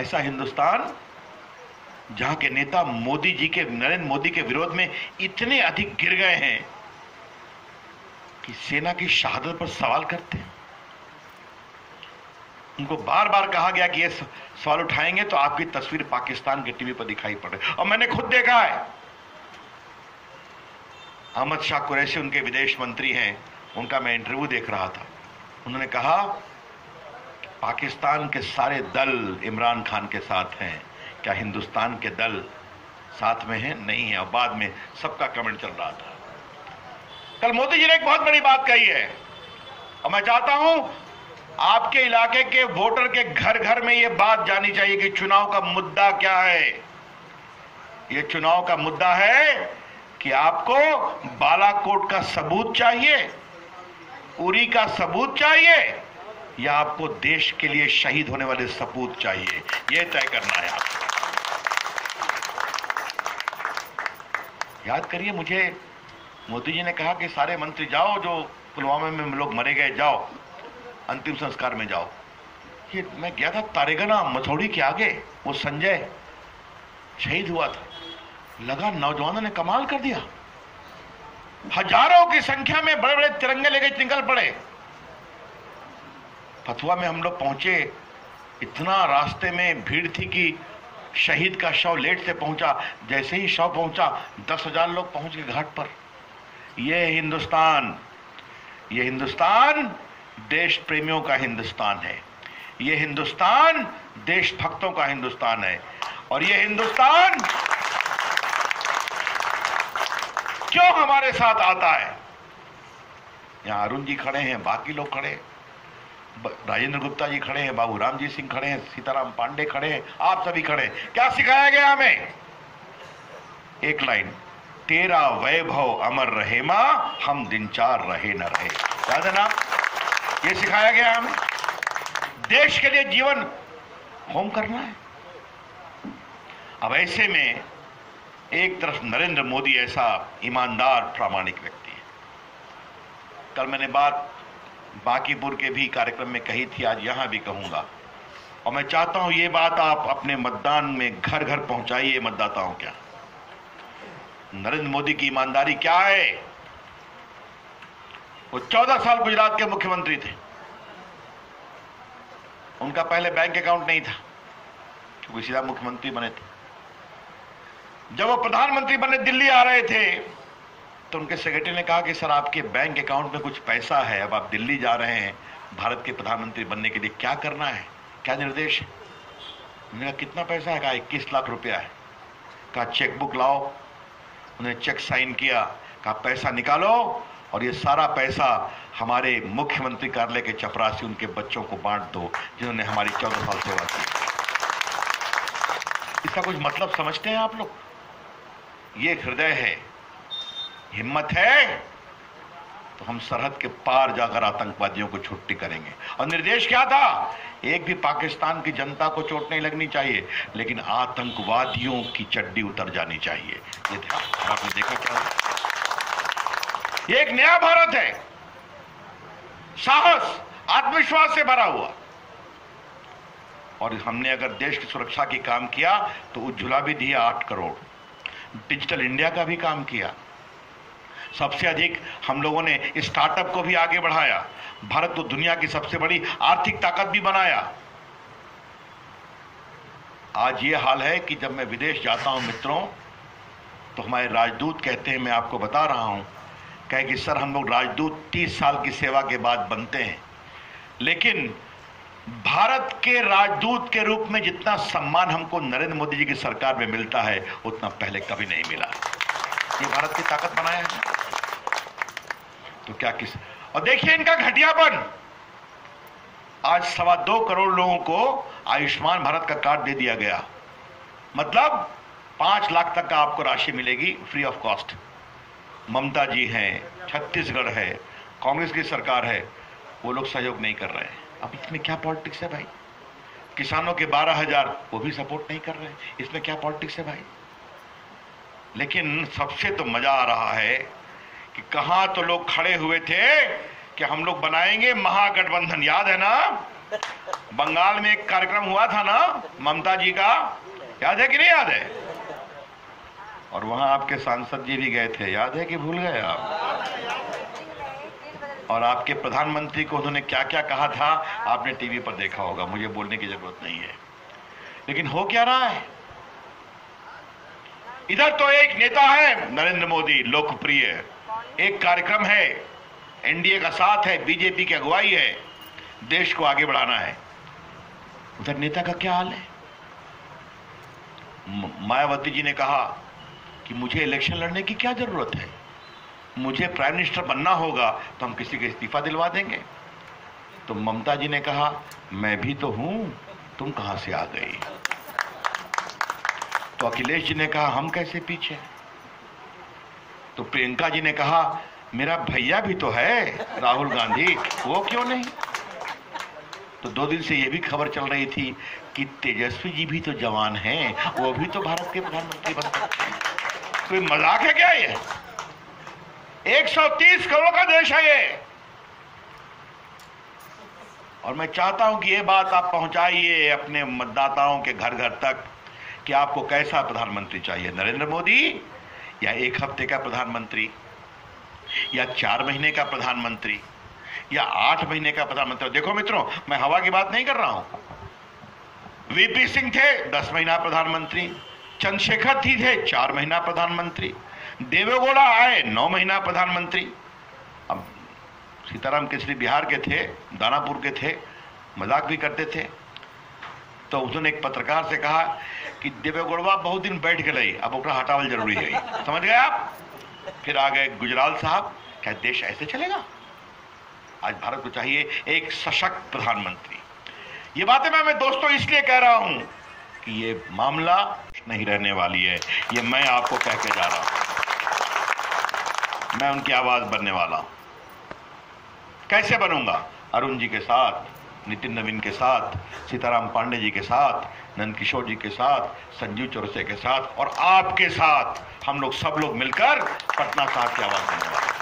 ऐसा हिंदुस्तान, जहाँ के नेता मोदी जी के, नरेंद्र मोदी के विरोध में इतने अधिक गिर गए हैं कि सेना की शहादत पर सवाल करते हैं। उनको बार बार कहा गया कि ये सवाल उठाएँगे तो आपकी तस्वीर पाकिस्तान के टीवी पर दिखाई पड़े। और मैंने खुद देखा है। अहमद शाह कुरैशी उनके विदेश मंत्री हैं। उनका मैं इंटरव्यू देख रहा था। उन्होंने कहा पाकिस्तान के सारे दल इमरान खान के साथ हैं। क्या हिंदुस्तान के दल साथ में हैं? नहीं है। और बाद में सबका कमेंट चल रहा था। कल मोदी जी ने एक बहुत बड़ी बात कही है। और मैं चाहता हूँ आपके इलाके के वोटर के घर घर में यह बात जानी चाहिए कि चुनाव का मुद्दा क्या है। यह चुनाव का मुद्दा है कि आपको बालाकोट का सबूत चाहिए, उरी का सबूत चाहिए या आपको देश के लिए शहीद होने वाले सपूत चाहिए? यह तय करना है आपको। याद करिए, मुझे मोदी जी ने कहा कि सारे मंत्री जाओ, जो पुलवामा में लोग मरे गए, जाओ, अंतिम संस्कार में जाओ। ये मैं गया था तारेगना, मथौड़ी के आगे, वो संजय शहीद हुआ था। लगा नौजवानों ने कमाल कर दिया। हज़ारों की संख्या में बड़े बड़े तिरंगे लेके निकल पड़े। फतुआ में हम लोग पहुँचे, इतना रास्ते में भीड़ थी कि शहीद का शव लेट से पहुँचा। जैसे ही शव पहुँचा, दस हज़ार लोग पहुँच गए घाट पर। यह हिंदुस्तान, ये हिंदुस्तान देश प्रेमियों का हिंदुस्तान है। यह हिंदुस्तान देशभक्तों का हिंदुस्तान है। और यह हिंदुस्तान क्यों हमारे साथ आता है? यहाँ अरुण जी खड़े हैं, बाकी लोग खड़े हैं। राजेंद्र गुप्ता जी खड़े हैं, बाबू राम जी सिंह खड़े हैं, सीताराम पांडे खड़े हैं, आप सभी खड़े हैं। क्या सिखाया गया हमें? एक लाइन, तेरा वैभव अमर रहे माँ, हम दिन चार रहे न रहे। याद है ना? ये सिखाया गया हमें। देश के लिए जीवन होम करना है। अब ऐसे में एक तरफ़ नरेंद्र मोदी ऐसा ईमानदार, प्रामाणिक व्यक्ति है। कल मैंने बात बाकीपुर के भी कार्यक्रम में कही थी, आज यहाँ भी कहूँगा। और मैं चाहता हूँ ये बात आप अपने मतदान में घर घर पहुंचाइए, मतदाताओं क्या। नरेंद्र मोदी की ईमानदारी क्या है? वो चौदह साल गुजरात के मुख्यमंत्री थे। उनका पहले बैंक अकाउंट नहीं था क्योंकि सीधा मुख्यमंत्री बने थे। जब वो प्रधानमंत्री बने, दिल्ली आ रहे थे तो उनके सेक्रेटरी ने कहा कि, सर, आपके बैंक अकाउंट में कुछ पैसा है। अब आप दिल्ली जा रहे हैं। भारत के प्रधानमंत्री बनने के लिए क्या करना है? क्या निर्देश है? उन्होंने कितना पैसा है? कहा, इक्कीस लाख रुपया है। कहा, चेकबुक लाओ। उन्होंने चेक साइन किया। कहा, पैसा निकालो और ये सारा पैसा हमारे मुख्यमंत्री कार्यालय के चपरासी, उनके बच्चों को बांट दो, जिन्होंने हमारी चौदह साल सेवा की। इसका कुछ मतलब समझते हैं आप लोग? ये हृदय है। हिम्मत है तो हम सरहद के पार जाकर आतंकवादियों को छुट्टी करेंगे। और निर्देश क्या था? एक भी पाकिस्तान की जनता को चोट नहीं लगनी चाहिए, लेकिन आतंकवादियों की चड्डी उतर जानी चाहिए। ये आपने देखा क्या ये एक नया भारत है। साहस, आत्मविश्वास से भरा हुआ। और हमने अगर देश की सुरक्षा की काम किया तो उज्ज्वला भी दिया आठ करोड़। डिजिटल इंडिया का भी काम किया। सबसे अधिक हम लोगों ने स्टार्टअप को भी आगे बढ़ाया। भारत को दुनिया की सबसे बड़ी आर्थिक ताकत भी बनाया। आज ये हाल है कि जब मैं विदेश जाता हूँ मित्रों तो हमारे राजदूत कहते हैं, मैं आपको बता रहा हूँ, कहे कि, सर, हम लोग राजदूत तीस साल की सेवा के बाद बनते हैं। लेकिन भारत के राजदूत के रूप में जितना सम्मान हमको नरेंद्र मोदी जी की सरकार में मिलता है, उतना पहले कभी नहीं मिला। ये भारत की ताकत बनाया है। तो क्या किस और देखिए इनका घटियापन आज सवा दो करोड़ लोगों को आयुष्मान भारत का कार्ड दे दिया गया। मतलब पाँच लाख तक का आपको राशि मिलेगी free of cost Mamata ji हैं, छत्तीसगढ़ है, कांग्रेस की सरकार है, वो लोग सहयोग नहीं कर रहे हैं। अब इसमें क्या पॉलिटिक्स है भाई? किसानों के बारह हज़ार, वो भी सपोर्ट नहीं कर रहे हैं। इसमें क्या पॉलिटिक्स है भाई? लेकिन सबसे तो मज़ा आ रहा है कि कहाँ तो लोग खड़े हुए थे कि हम लोग बनाएँगे महागठबंधन, याद है ना? बंगाल में एक कार्यक्रम हुआ था ना, ममता जी का। याद है कि नहीं याद है? और वहाँ आपके सांसद जी भी गए थे, याद है कि भूल गए आप? और आपके प्रधानमंत्री को उन्होंने क्या क्या कहा था, आपने टीवी पर देखा होगा, मुझे बोलने की ज़रूरत नहीं है। लेकिन हो क्या रहा है? इधर तो एक नेता है, नरेंद्र मोदी, लोकप्रिय। एक कार्यक्रम है। एनडीए का साथ है, बीजेपी की अगुवाई है। देश को आगे बढ़ाना है। उधर नेता का क्या हाल है? मायावती जी ने कहा कि मुझे इलेक्शन लड़ने की क्या ज़रूरत है? मुझे प्राइम मिनिस्टर बनना होगा तो हम किसी का इस्तीफा दिलवा देंगे। तो ममता जी ने कहा, मैं भी तो हूँ, तुम कहाँ से आ गई? तो अखिलेश जी ने कहा, हम कैसे पीछे तो प्रियंका जी ने कहा, मेरा भैया भी तो है, राहुल गांधी, वो क्यों नहीं? तो दो दिन से यह भी खबर चल रही थी कि तेजस्वी जी भी तो जवान हैं, वो भी तो भारत के प्रधानमंत्री बन सकते हैं कोई मज़ाक है क्या ये? 130 करोड़ का देश है ये। और मैं चाहता हूँ कि ये बात आप पहुंचाइए अपने मतदाताओं के घर घर तक कि आपको कैसा प्रधानमंत्री चाहिए, नरेंद्र मोदी या एक हफ़्ते का प्रधानमंत्री, या चार महीने का प्रधानमंत्री, या आठ महीने का प्रधानमंत्री। देखो मित्रों, मैं हवा की बात नहीं कर रहा हूँ। वीपी सिंह थे, दस महीना प्रधानमंत्री। चंद्रशेखर थी, थे, चार महीना प्रधानमंत्री। देवेगौड़ा आए, नौ महीना प्रधानमंत्री। अब सीताराम केसरी बिहार के थे, दानापुर के थे, मज़ाक भी करते थे। तो उसने एक पत्रकार से कहा कि देवेगौड़वा बहुत दिन बैठ रही अब ओकरा हटावल ज़रूरी है। समझ गए आप? फिर आ गए गुजराल साहब क्या देश ऐसे चलेगा? आज भारत को चाहिए एक सशक्त प्रधानमंत्री। ये बातें मैं, मैं दोस्तों इसलिए कह रहा हूँ कि ये मामला नहीं रहने वाली है ये मैं आपको कह के जा रहा हूँ। मैं उनकी आवाज़ बनने वाला हूँ। कैसे बनूँगा? अरुण जी के साथ नितिन नवीन के साथ, सीताराम पांडे जी के साथ नंद किशोर जी के साथ, संजीव चौरसे के साथ और आपके साथ हम लोग सब लोग मिलकर पटना साहब की आवाज़ देने वाले